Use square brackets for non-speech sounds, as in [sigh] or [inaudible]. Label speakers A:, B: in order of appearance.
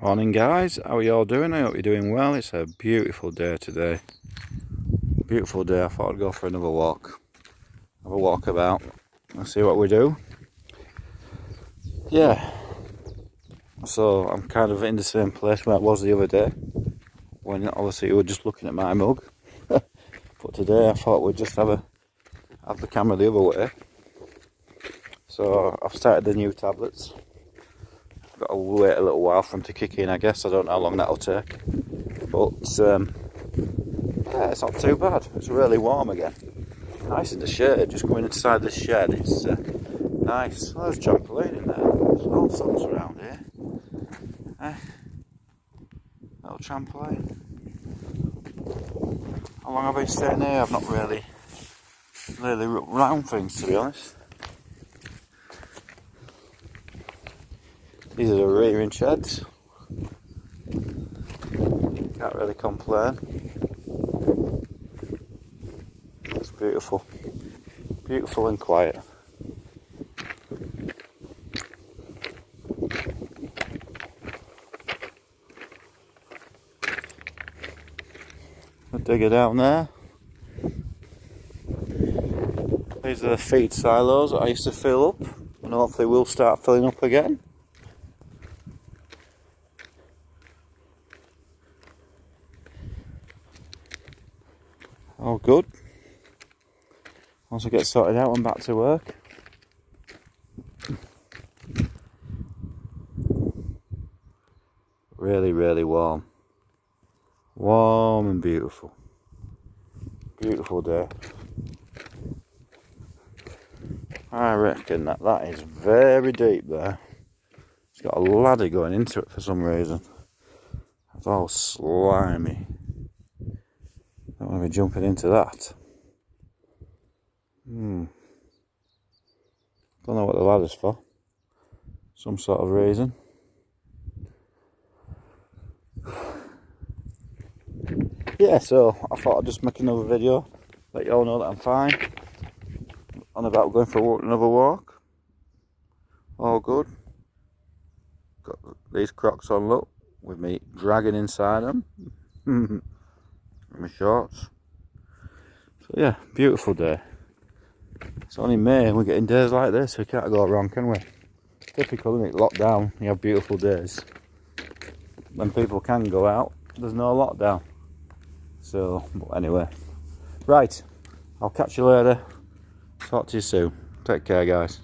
A: Morning guys, how are you all doing? I hope you're doing well. It's a beautiful day today. Beautiful day. I thought I'd go for another walk. Have a walk about and see what we do. Yeah. So I'm kind of in the same place where I was the other day. When obviously you were just looking at my mug. [laughs] but today I thought we'd just have a have the camera the other way. So I've started the new tablets got to wait a little while for them to kick in, I guess. I don't know how long that'll take. But, um, yeah, it's not too bad. It's really warm again. Nice in the shade, just going inside the shed. It's uh, nice. Well, there's trampoline in there. There's all sorts around here. Eh? Little trampoline. How long have I been staying here? I've not really, really round things, to be honest. These are the rearing sheds. Can't really complain. It's beautiful. Beautiful and quiet. A digger down there. These are the feed silos that I used to fill up and hopefully will start filling up again. All good. Once I get sorted out, I'm back to work. Really, really warm. Warm and beautiful. Beautiful day. I reckon that that is very deep there. It's got a ladder going into it for some reason. It's all slimy. Jumping into that. Hmm. Don't know what the ladder's for. Some sort of reason. Yeah, so I thought I'd just make another video. Let you all know that I'm fine. On about going for another walk. All good. Got these crocs on, look, with me dragging inside them. [laughs] my shorts. So yeah, beautiful day. It's only May and we're getting days like this, we can't go wrong, can we? Typical, isn't it? Lockdown, you have beautiful days. When people can go out, there's no lockdown. So, but anyway. Right, I'll catch you later. Talk to you soon. Take care, guys.